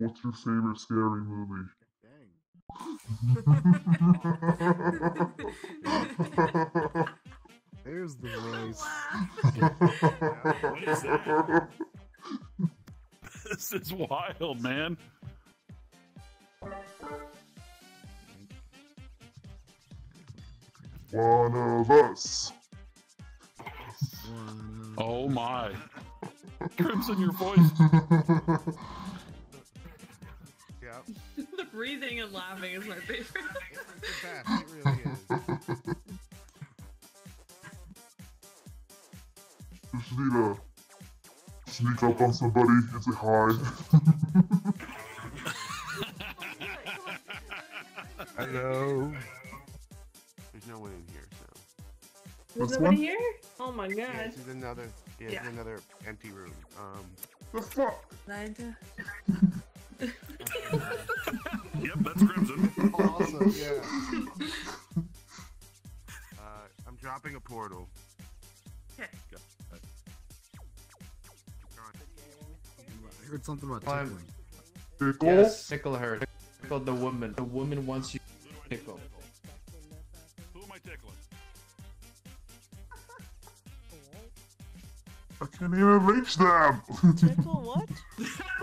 What's your favorite scary movie? There's the voice. What is that? This is wild, man. One of us. Oh my. Crimsin, your voice. Yeah, the breathing and laughing is my favorite. it's the best. It really is. Just need to sneak up on somebody and say hi. Hello. There's no one in here, so. There's This nobody one? here? Oh my Yeah, god. this is another. Yeah, this is another empty room. Um, the fuck? Nine Yep, that's Crimsin. awesome. Yeah. Uh, I'm dropping a portal. Okay. I heard something about tickling. Tickle? Yes, tickle her. Tickle the woman. The woman wants you to tickle. Who am I tickling? I can't even reach them. Tickle what?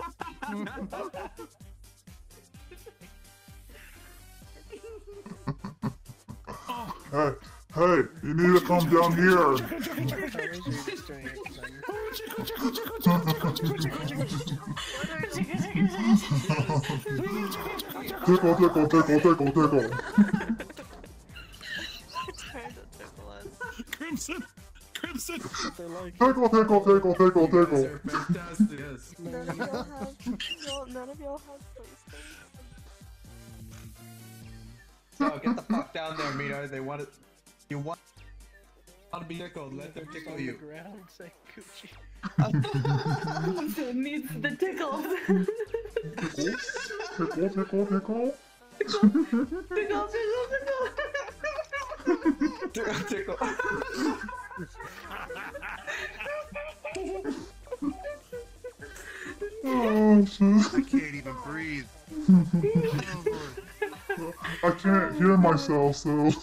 hey, hey, you need to come down here. tickle, tickle, tickle, tickle, tickle. Trying to tickle us. Crimsin! Crimsin! Tickle, tickle, tickle, tickle, tickle. Fantastic. Yes. Y'all, none of y'all have PlayStation. No, get the fuck down there, Mina. They want it. You want. Want to be tickled? Let them tickle you. ground, say Gucci. Who needs the tickles? Tickle, tickle, tickle. tickle, tickle, tickle. Tickle, tickle. Oh, shit. I can't even breathe. I can't hear myself, so.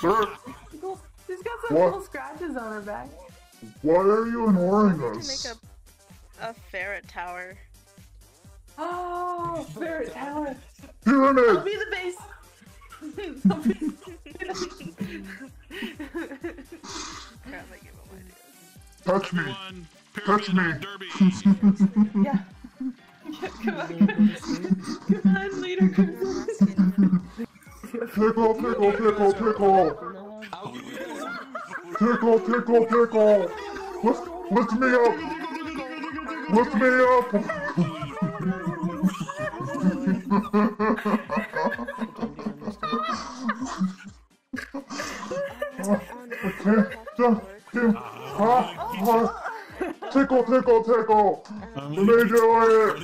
Sir, Tickle. She's got some What? little scratches on her back. why are you ignoring I to us? make a, a ferret tower. Oh, ferret tower. Pyramid! I'll be the base. I'll be- Touch me! Touch me. Yeah. Come on. Come on, leader. Tickle, tickle, tickle, tickle! Tickle, tickle, tickle! Lift, lift me up! Lift me up! I can't jump him! Ah, ah. Tickle, tickle, tickle! Let me do it!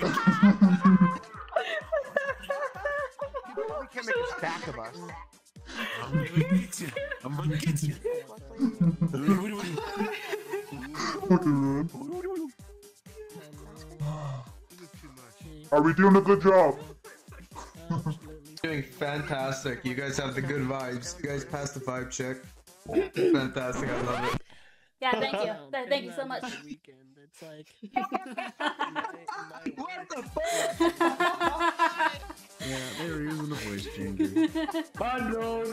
We can't make a stack of us. I'm gonna get you. I'm gonna get you. Fucking man. This is too much. Are we doing a good job? Doing fantastic. You guys have the good vibes. You guys passed the vibe check. Fantastic. I love it. Yeah, thank you. Th- Thank you so much. Weekend. It's like. What the fuck? Yeah, they were using the voice changer. Unknown.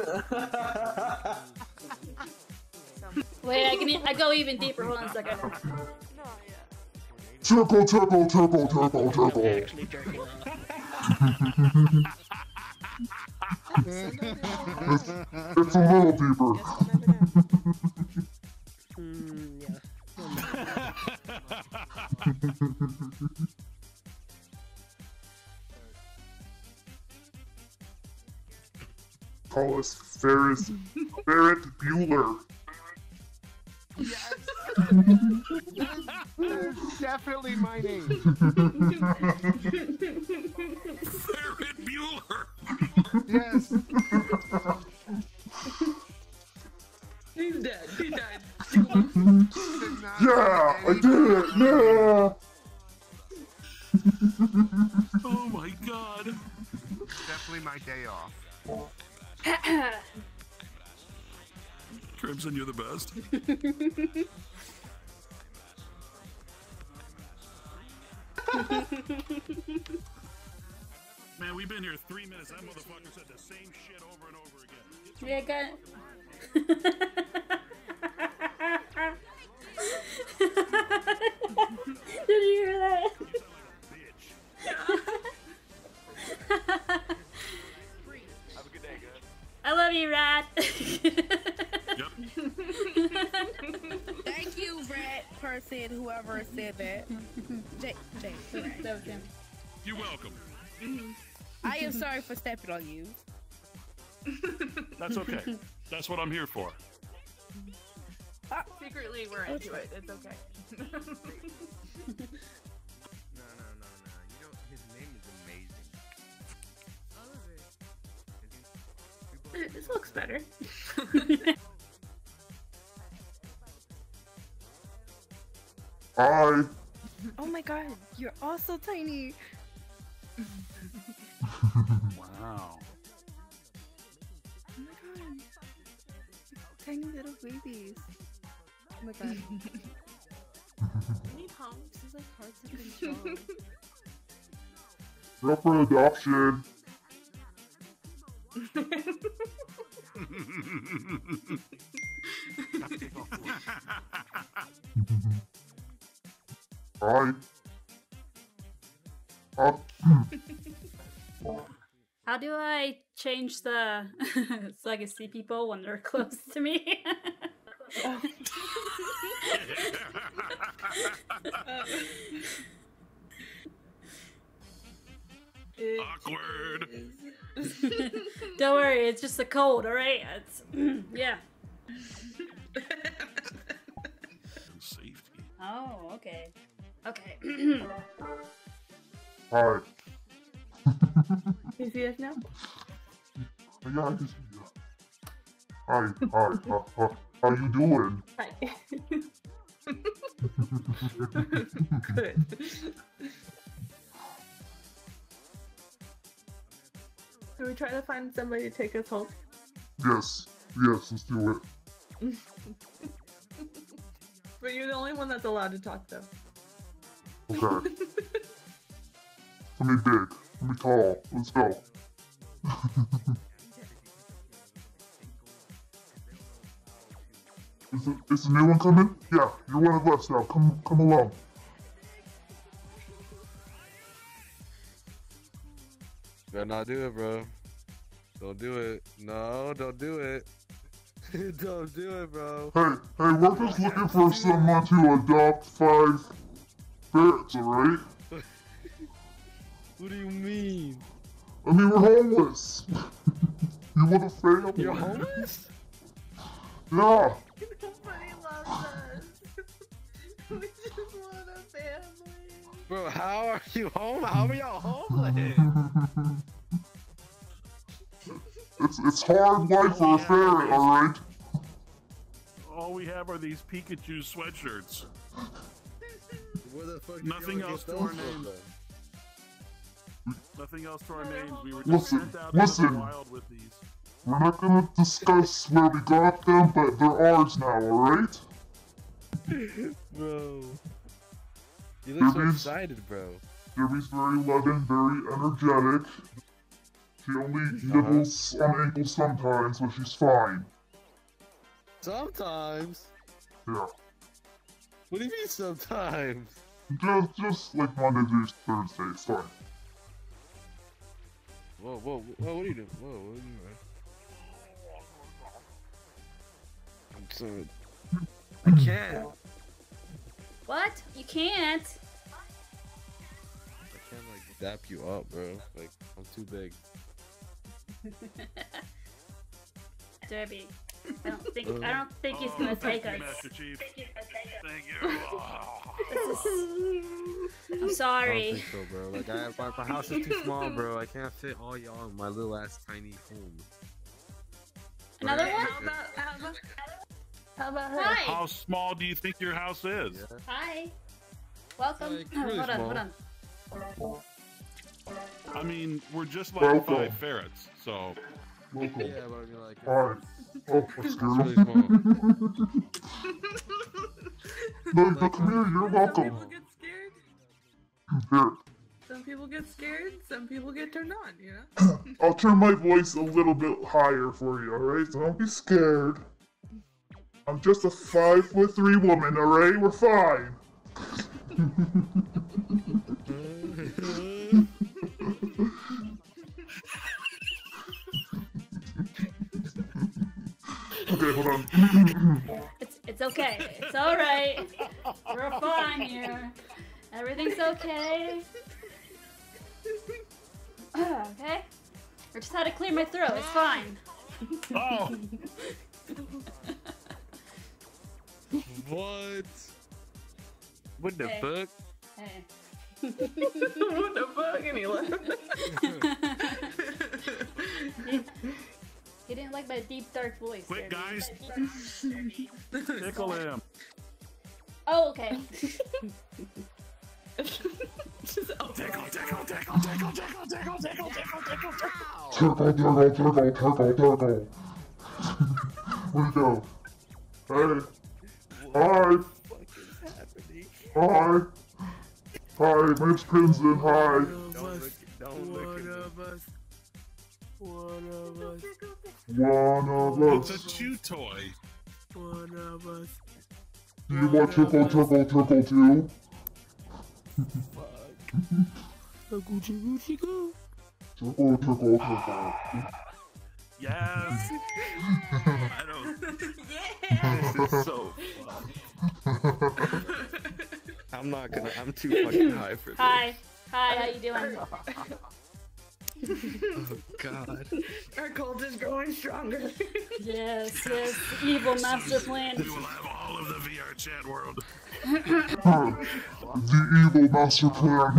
Wait, I can. e- I go even deeper. Hold on a second. Tickle, tickle. Actually jerking off. It's, it's a little deeper. Hmm, yeah. Call us Ferris, Ferret Bueller. Yes. that is Definitely my name. love you, Rat. Yep. Thank you, rat person, whoever said that. Jay, Jay, correct. that was him. You're welcome. Mm-hmm. I am sorry for stepping on you. That's okay. That's what I'm here for. Secretly, we're into it. It's okay. better. Hi. Oh my god, you're all so tiny. Wow. Oh my god. Tiny little babies. Oh my god. I need humps. Is like hard to control. Up for adoption. Hi. Uh, How do I change the so I can see people when they're close to me? Awkward. Don't worry, it's just a cold, alright? It's yeah. Safety. Oh, okay. Okay. hi. You see us now? Yeah, I can see you. Hi, hi, uh, uh, how you doing? Hi. Good. Can we try to find somebody to take us home? Yes, yes, let's do it. But you're the only one that's allowed to talk, though. Okay. Let me big. Let me tall. Let's go. is, it, is the new one coming? Yeah, you're one of us now. Come, come along. Better not do it, bro. Don't do it. No, don't do it. don't do it, bro. Hey, hey, we're just looking for someone to adopt five ferrets, alright? What do you mean? I mean, we're homeless. you want a family? You're homeless? Yeah. Bro, how are you home? How are y'all homeless? It's it's hard life for a ferret, alright? All we have are these Pikachu sweatshirts. Where the fuck Nothing else get to our from, names. Nothing else to our names. We were just Listen, sent out into the listen. wild with these. We're not gonna discuss where we got them, but they're ours now, alright? Bro. You look so excited, bro. Debbie's very loving, very energetic. She only uh-huh. nibbles on ankles sometimes, but she's fine. Sometimes. Yeah. What do you mean sometimes? Just, just like Monday through Thursday, it's fine. Whoa, whoa, whoa, what are you doing? Whoa, what are you doing? I'm so... I can't. What? You can't. I can't, like, dap you up, bro. Like, I'm too big. Derbee. I don't think I don't think he's oh, gonna Oh, take us. Master Chief. Thank you. Oh. I'm sorry. I don't sorry. think so, bro. Like, I, my, my house is too small, bro. I can't fit all y'all in my little ass tiny home. Another one? How about, how about, how about her? Hi. How small do you think your house is? Yeah. Hi. Welcome. Like, really hold on, hold on. I mean, we're just like Welcome. five ferrets, so. Welcome. Yeah, but I mean like. Hi. Oh, I'm It's scared. really small. no, no, come here. You're Some welcome. people get scared. Here. Some people get scared. Some people get turned on. You know. I'll turn my voice a little bit higher for you, alright? So don't be scared. I'm just a five foot three woman, alright? We're fine. okay, hold on. It's it's okay. It's all right. We're fine here. Everything's okay. okay. I just had to clear my throat. It's fine. Oh! What? What the Hey. fuck? Hey. what the fuck? And he left. he, he didn't like my deep dark voice. Quick, guys. Tickle him. Oh, okay. Just Tickle, tickle, tickle, tickle, tickle, tickle, tickle, tickle, tickle, tickle. Turtle, turtle, turtle, turtle, turtle. Where'd he go? Hey. Hi. Hi. Hi, my name's Crimsin. Hi. Don't look, don't look at me. One of us. One of us. It's a chew toy. One of us. Do you want tickle, tickle, tickle too? A Gucci Gucci go. Tickle, tickle, tickle. Yes. I don't. This is so I'm not gonna. I'm too fucking high for this. Hi. Hi, how you doing? Oh God. Our cult is growing stronger. Yes, yes. Evil master plan. We will have all of the VR chat world. The evil master plan.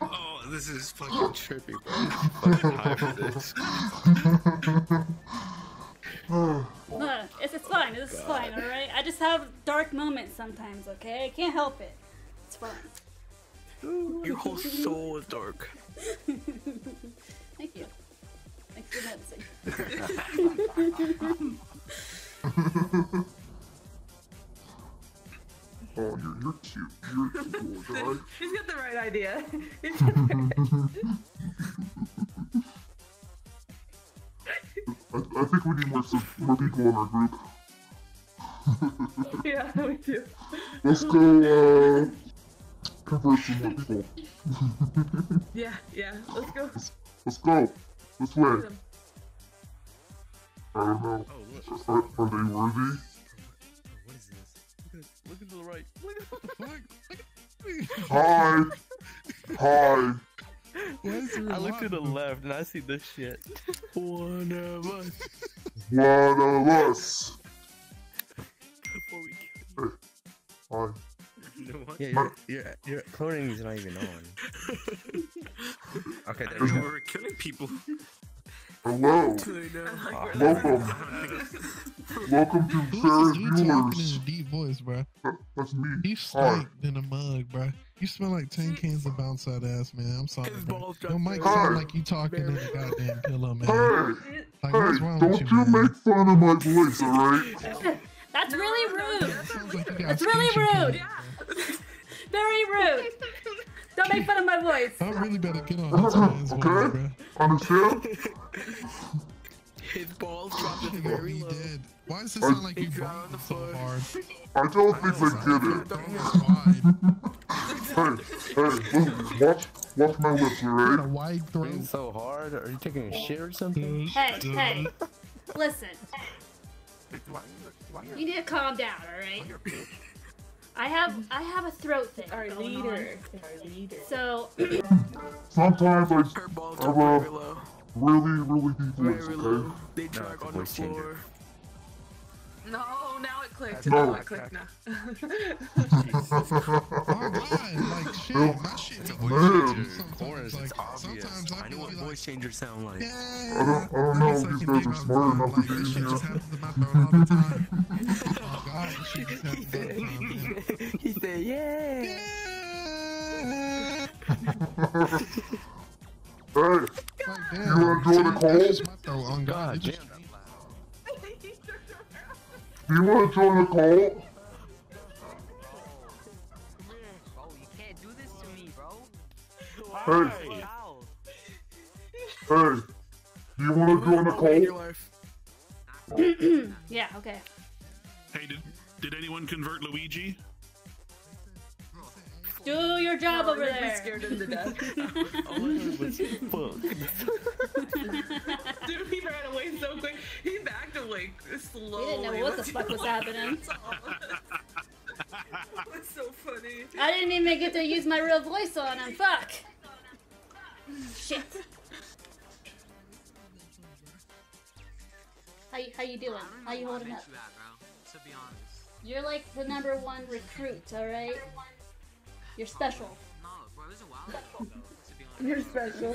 Oh, this is fucking trippy, bro. I'm fucking high for this. No, it's, it's fine. Is fine, alright? I just have dark moments sometimes, okay? I can't help it. It's fine. Your whole soul is dark. Thank you. Thanks for noticing. Oh, you're, you're cute. You're a cute little guy. He's got the right idea. He's got the right I, I think we need more, some, more people in our group. Yeah, we do. Let's go, uh, convert some more people. Yeah, yeah. Let's go. Let's go. This way. Them. I don't know. Oh. Are, are they worthy? What is this? Look at, the right. Look at the fuck. Hi. Hi. I look to the left and I see this shit. One of us. One of us. Before we kill Hi. You know what? Yeah, your, your, your cloning is not even on. Okay, there I we know go. we're killing people. Hello. you. Oh. I know. Welcome. Welcome to Who's Ferris this dude talking in a Bueller's. Deep voice, bro? That's me. You Hi. stank in a mug, bro. You smell like ten cans of bounce out ass, man. I'm sorry, His bro. balls Your dropped mic sound like you talking in a goddamn pillow, man. Hey. Like, Hey, wrong don't you, you make fun of my voice, alright? That's really rude. Sounds like That's really rude. impediment. Very rude. Don't make fun of my voice. I really better get on this man's voice, bro. Okay? Understand? His balls dropped Shit, very he low. dead. Why does it sound like you dropped on the so hard? I don't think they get it. It's wide. Hey, hey, listen, watch, watch my lips, Got a alright? wide throat. Breathing so hard? Are you taking a shit or something? Hey, hey. Listen. You need to calm down, alright? I have I have a throat thing. Our going leader. on. Our leader. So Sometimes I Her balls I dropped will- very low. really, really deep voice, okay? They it's drag a on the voice changer. No, now it clicked. No. Now it clicked now. Alright, like shit, Bro, a voice changer. Chorus, like, it's obvious. I, know what voice changers sound like. I don't, I don't know if you guys are smart enough to get in here. The. Oh, he said, yeah! Yeah! hey! You wanna draw the cold? Oh god, damn. Do you wanna join the call? Bro, you can't do this to me, bro. Hey, hey, do you wanna join the call? yeah, okay. Hey, did, did anyone convert Luigi? Do your job over We there. scared him to death. Fuck. Dude, he ran away so quick. He backed away slowly. He didn't know what the fuck was happening. That's so funny. I didn't even get to use my real voice on him. Fuck. Shit. How you, how you doing? How you holding up? To be honest. You're like the number one recruit, all right? You're special. No, bro, it was a while ago. To be honest. You're special.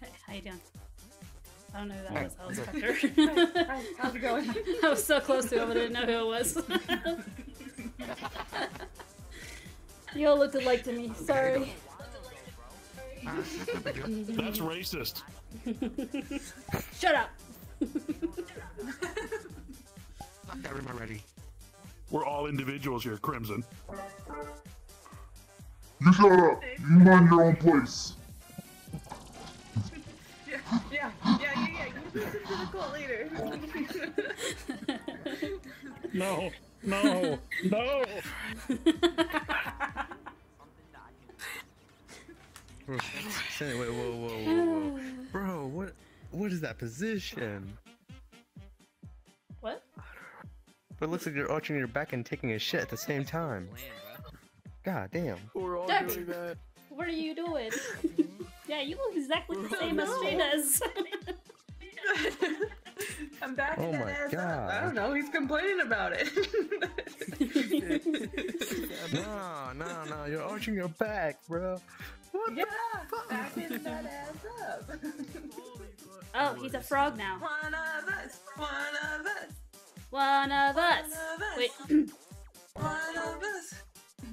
Hey, how you doing? I don't know who that was. I was a fucker. hi, how's it going? I was so close to him, I didn't know who it was. you all looked alike to me. Sorry. That's racist. Shut up. Got room already. We're all individuals here, Crimsin. You shut up. You mind your own place. Yeah, yeah, yeah, yeah, yeah. You can listen to the call later. No, no, no. Bro, say- wait, whoa, whoa, whoa, whoa. Bro, what, what is that position? But it looks like you're arching your back and taking a shit at the same time. God damn. We're all Dirt. doing that. What are you doing? yeah, you look exactly the same as she does. I'm back Oh that my ass. God. I don't know. He's complaining about it. No, no, no, you're arching your back, bro. What yeah, backing that ass up. oh, he's a frog now. One of us. One of us. One of us. Wait. One of us.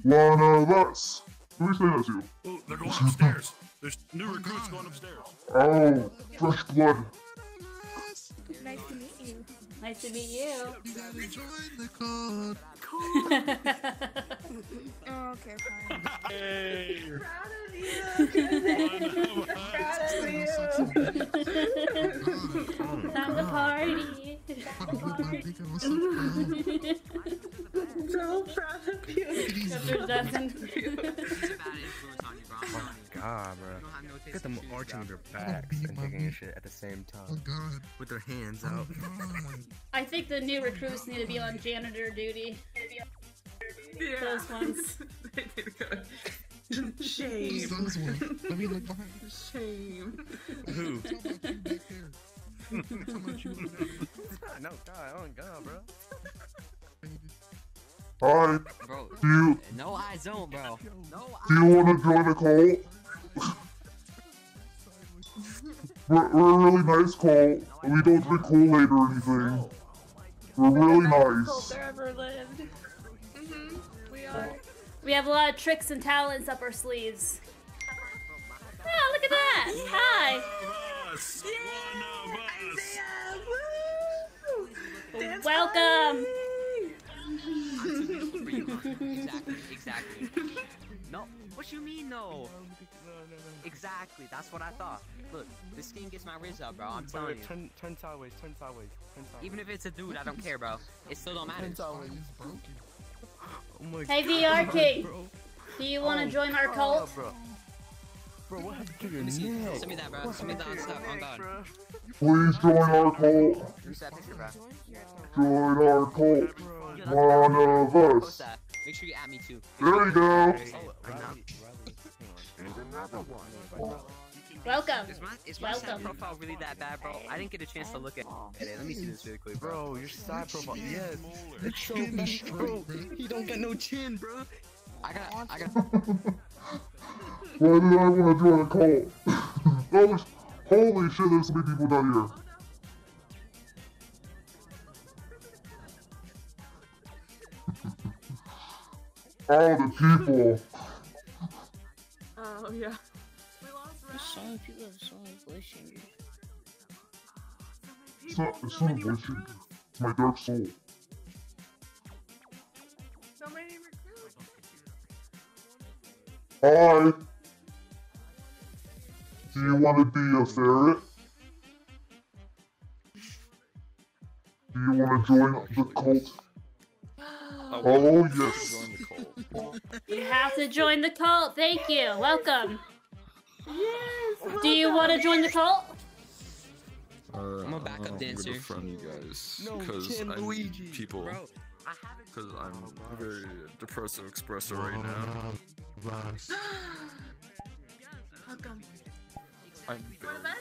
One of us. Who are you saying that to? Oh, they're going upstairs. There's new recruits going upstairs. Oh, fresh blood. Nice to meet you. Nice to meet you. you gotta join the call. Oh, okay, fine. Hey. Proud of you. Proud of you. Time to party. so proud of you. There's nothing. Oh my god, bro. Look at them arching their backs and taking a shit at the same Oh time. God. With their hands out. I think the new recruits need to be on janitor duty. Yeah. Those ones. They did good. Shame. Those ones. Let me look behind. Shame. Who? Talk about you back there. Talk about you over ah, no, God, oh god, bro. Hi. Bro, Do you no eyes don't, bro. No do you want to join the call? We're, we're a really nice call. We don't drink Kool-Aid or anything. We're really nice. There ever lived. We are. We have a lot of tricks and talents up our sleeves. Oh, look at that! Hi! Us. One of us. Yeah! Welcome! exactly, exactly. No, what you mean no? Exactly, that's what I thought. Look, this skin gets my rizz up, bro. I'm Wait, telling wait, you. turn, turn sideways, turn sideways, turn sideways. Even if it's a dude, I don't care, bro. It still don't matter. It's broken. Oh my Hey, god, VR King. bro. Do you want to Oh, join our God, cult? Bro. Bro, what happened to your Let me see. neck? Send me that, bro. Send me that stuff. On God. Bro. Please join our cult. Let me see that picture, bro. Join our cult. One of us. Make sure you add me too. There you go. Hey, I'm not- Welcome. Is my is my side Welcome. profile really that bad, bro? I didn't get a chance to look at it. Let me see this really quick, bro. Bro, your side profile, yes. It's so Skin bad, is bro. straight, bro. He don't got no chin, bro. I got I got Why did I want to join a cult? Holy, holy shit, there's so many people down here. All the people. Oh yeah. There's so many people have so many voice changers. It's not, it's not a voice changer. It's my dark soul. So many recruits. Hi. Do you want to be a ferret? Do you want to join the cult? Oh, oh, yes. You have to join the cult. Thank you. Welcome. Yes. Do you want to join the cult? Uh, I'm a backup I'm dancer. gonna you guys because Ken I Luigi. need people. Bro, I haven't. Because I'm very depressive expressor right now. How come? I'm very, very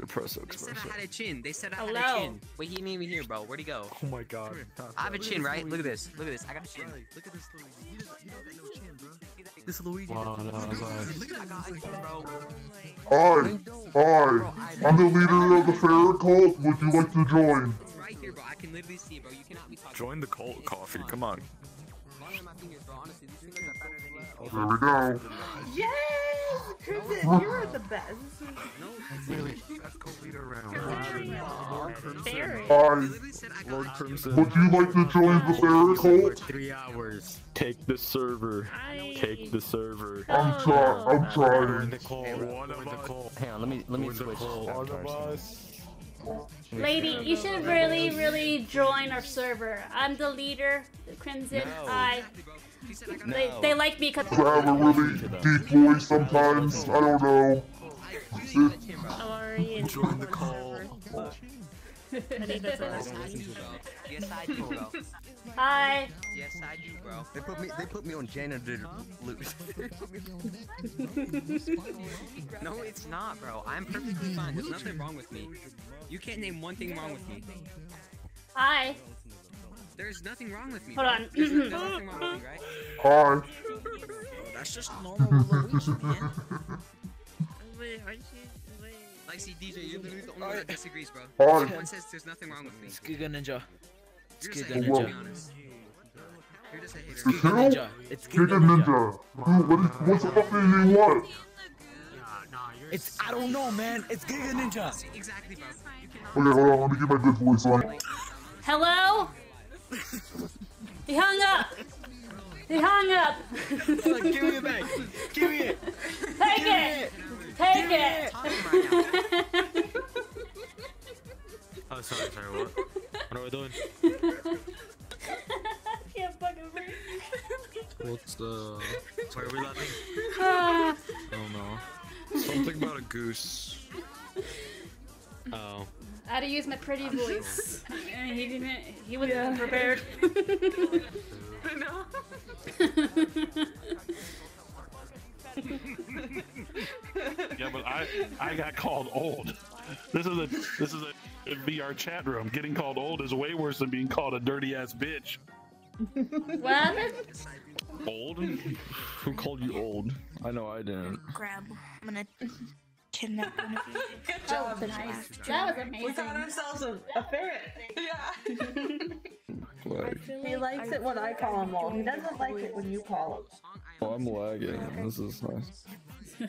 depressive They said I had a chin. They said I had a chin. Wait, he didn't even hear, bro. Where'd he go? Oh my god. I have a chin, right? Look at this. Look at this. I got a chin. Look at this Luigi. You don't, got no chin, bro. This Luigi. Wow, no, I was like- Look at I got a chin, bro. Hi. Hi. I'm the leader of the ferret cult. Would you like to join? Right here, bro. I can literally see, bro. You cannot be talking. Join the cult coffee. Come on. Longer than my fingers, bro. Honestly, these fingers are better than you. There we go. Yes! Crimsin, you're the best. Really, best cult leader around. Ferret. Hi. Lord uh, Crimsin. Would you like to join the ferret cult? Three hours. Take the server. Take the server. I'm trying. I'm trying. One of us. Hang on, let me let me switch. One of us. Lady, you should really, really join our server. I'm the leader, the Crimsin. No. I. They, No. they like me because. I have a really deep voice sometimes. I don't know. How are you? Join the cult. Yes, I do, bro. Hi. Yes, I do, bro. They put me they put me on janitor loot. No, it's not, bro. I'm perfectly fine. There's nothing wrong with me. You can't name one thing wrong with me. Hi. There's nothing wrong with me. Hold bro. on. There's, there's nothing wrong with me, right? Hi. That's just normal Luigi, man. Wait, aren't you? Wait. Like, see, DJ, you're literally the only one that disagrees, bro. Hi. Everyone says there's nothing wrong with me. Giga Ninja. You're just a Giga hater, to Ninja. be honest. You're just a hater. It's Giga? Ninja. It's Giga Giga Ninja. Ninja. Who? What, is, what the fuck do you want? It's I don't know, man. It's Giga Ninja. Exactly, bro. Okay, hold on. Let me get my good voice on. Hello? He hung up. He hung up. Give me it back. Give me it. Take it. Take it. Oh, sorry, sorry. What? What are we doing? Can't fucking breathe. What's the? Why are we laughing? Ah. I don't know. Something about a goose. Oh. I had to use my pretty voice. And he didn't. He wasn't prepared. Yeah, but I I got called old. This is a this is a, a VR chat room. Getting called old is way worse than being called a dirty ass bitch. what happened? Old? Who called you old? I know I didn't. Grab. I'm gonna kidnap one of you. That was nice. That was amazing. We got ourselves a, a ferret. Yeah. Like, he likes it when I call him old. He doesn't like it when you call him. oh, I'm lagging. This is nice.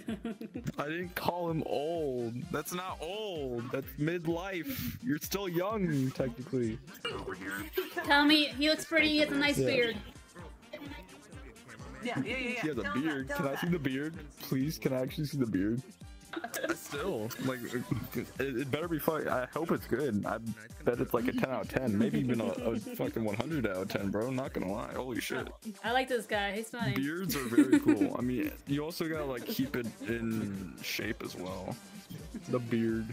I didn't call him old. That's not old. That's midlife. You're still young, technically. Tell me, he looks pretty. He has a nice Yeah. beard. Yeah, yeah, yeah. yeah. He has a Tell beard. Can I him see the beard? Please, can I actually see the beard? Still, like, it, it better be fuck. I hope it's good. I bet it's like a 10 out of 10, maybe even a, a fucking 100 out of 10, bro. Not gonna lie. Holy shit. I like this guy. He's funny. Beards are very cool. I mean, you also gotta like keep it in shape as well. The beard.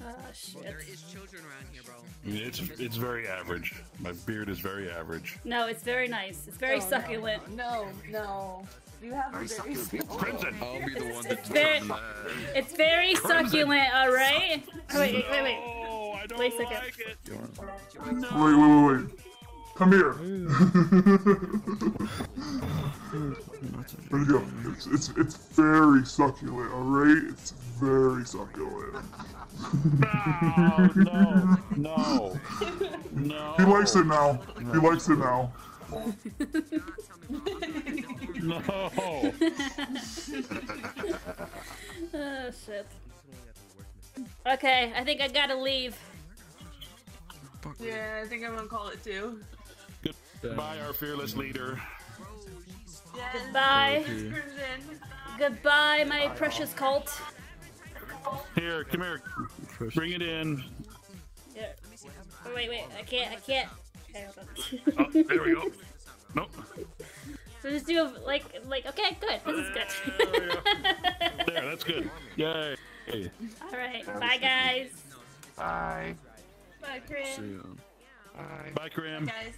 Oh shit. There is children around here, bro. It's it's very average. My beard is very average. No, it's very nice. It's very Oh, no. succulent. No, no. You have a very small. Crimsin. I'll be the one to It's very, that. it's very succulent. All right. Oh, wait, wait, wait, wait. Oh, I don't Wait a second. like it. Wait, wait, wait, wait. Come here. There you go. It's, it's, it's very succulent, alright? It's very succulent. No, no, no, no. He likes it now. He likes it now. No. oh shit. Okay, I think I gotta leave. Yeah, I think I'm gonna call it too. Goodbye, our fearless leader. Yes. Goodbye. Okay. Crimsin. Goodbye, my precious cult. Here, come here. Bring it in. Yeah. Oh, wait, wait, I can't, I can't. Okay, hold Oh, there we go. Nope. So just do a, like, like, okay, good. This is good. There, that's good. Yay. All right, bye guys. Bye. Bye, Chris. Bye, Crim. Guys.